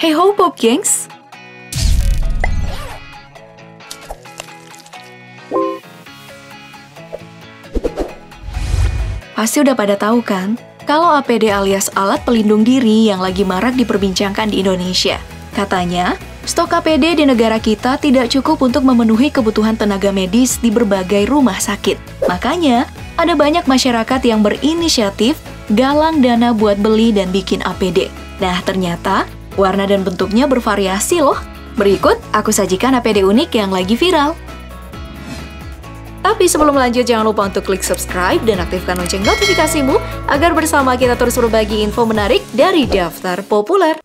Hey ho Pop Gengs! Pasti udah pada tahu kan, kalau APD alias alat pelindung diri yang lagi marak diperbincangkan di Indonesia. Katanya, stok APD di negara kita tidak cukup untuk memenuhi kebutuhan tenaga medis di berbagai rumah sakit. Makanya, ada banyak masyarakat yang berinisiatif galang dana buat beli dan bikin APD. Nah, ternyata warna dan bentuknya bervariasi loh. Berikut, aku sajikan APD unik yang lagi viral. Tapi sebelum lanjut, jangan lupa untuk klik subscribe dan aktifkan lonceng notifikasimu agar bersama kita terus berbagi info menarik dari daftar populer.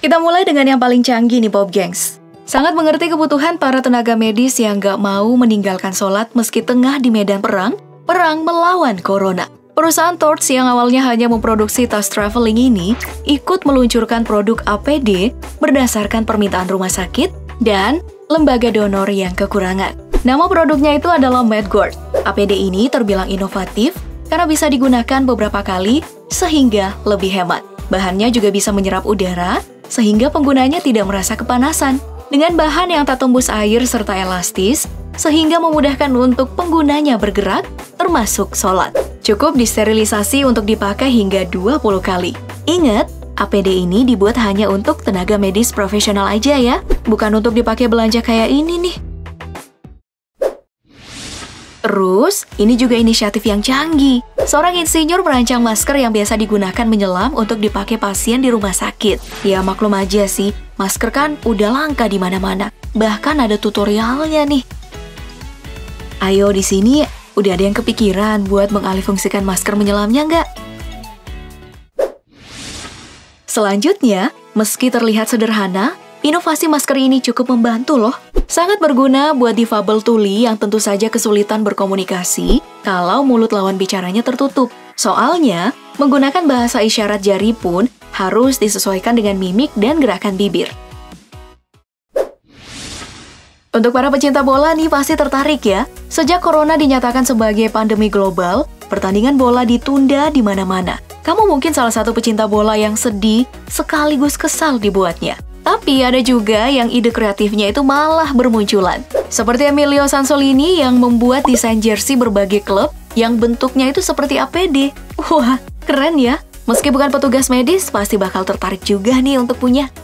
Kita mulai dengan yang paling canggih nih Bob Gengs. Sangat mengerti kebutuhan para tenaga medis yang gak mau meninggalkan sholat meski tengah di medan perang, perang melawan corona. Perusahaan Torch yang awalnya hanya memproduksi tas traveling ini ikut meluncurkan produk APD berdasarkan permintaan rumah sakit dan lembaga donor yang kekurangan. Nama produknya itu adalah MedGuard. APD ini terbilang inovatif karena bisa digunakan beberapa kali sehingga lebih hemat. Bahannya juga bisa menyerap udara sehingga penggunanya tidak merasa kepanasan. Dengan bahan yang tak tembus air serta elastis, sehingga memudahkan untuk penggunanya bergerak, termasuk sholat. Cukup disterilisasi untuk dipakai hingga 20 kali. Ingat, APD ini dibuat hanya untuk tenaga medis profesional aja ya, bukan untuk dipakai belanja kayak ini nih. Terus, ini juga inisiatif yang canggih. Seorang insinyur merancang masker yang biasa digunakan menyelam untuk dipakai pasien di rumah sakit. Ya maklum aja sih, masker kan udah langka di mana-mana. Bahkan ada tutorialnya nih. Ayo di sini udah ada yang kepikiran buat mengalihfungsikan masker menyelamnya nggak? Selanjutnya, meski terlihat sederhana, inovasi masker ini cukup membantu loh. Sangat berguna buat difabel tuli yang tentu saja kesulitan berkomunikasi kalau mulut lawan bicaranya tertutup. Soalnya, menggunakan bahasa isyarat jari pun harus disesuaikan dengan mimik dan gerakan bibir. Untuk para pecinta bola nih pasti tertarik ya. Sejak corona dinyatakan sebagai pandemi global, pertandingan bola ditunda di mana-mana. Kamu mungkin salah satu pecinta bola yang sedih sekaligus kesal dibuatnya. Tapi ada juga yang ide kreatifnya itu malah bermunculan. Seperti Emilio Sansolini yang membuat desain jersey berbagai klub yang bentuknya itu seperti APD. Wah, keren ya. Meski bukan petugas medis, pasti bakal tertarik juga nih untuk punya.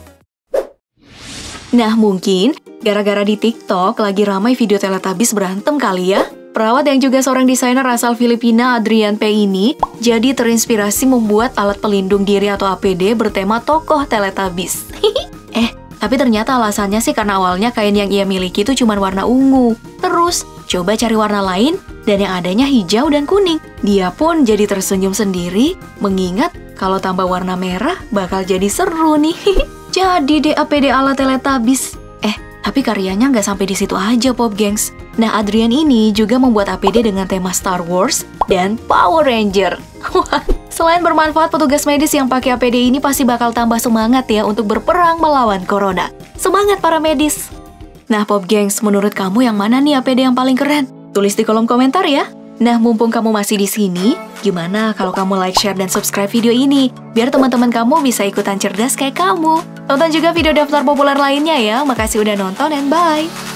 Nah, mungkin gara-gara di TikTok lagi ramai video Teletubbies berantem kali ya. Perawat yang juga seorang desainer asal Filipina, Adrian P. ini, jadi terinspirasi membuat alat pelindung diri atau APD bertema tokoh Teletubbies. Eh, tapi ternyata alasannya sih karena awalnya kain yang ia miliki itu cuma warna ungu. Terus, coba cari warna lain dan yang adanya hijau dan kuning. Dia pun jadi tersenyum sendiri, mengingat kalau tambah warna merah bakal jadi seru nih. jadi deh APD ala Teletubbies. Eh, tapi karyanya nggak sampai di situ aja, Pop Gengs. Nah, Adrian ini juga membuat APD dengan tema Star Wars dan Power Ranger. Selain bermanfaat, petugas medis yang pakai APD ini pasti bakal tambah semangat ya untuk berperang melawan corona. Semangat para medis! Nah, Pop Gengs, menurut kamu yang mana nih APD yang paling keren? Tulis di kolom komentar ya. Nah, mumpung kamu masih di sini, gimana kalau kamu like, share, dan subscribe video ini? Biar teman-teman kamu bisa ikutan cerdas kayak kamu. Tonton juga video daftar populer lainnya ya. Makasih udah nonton, and bye!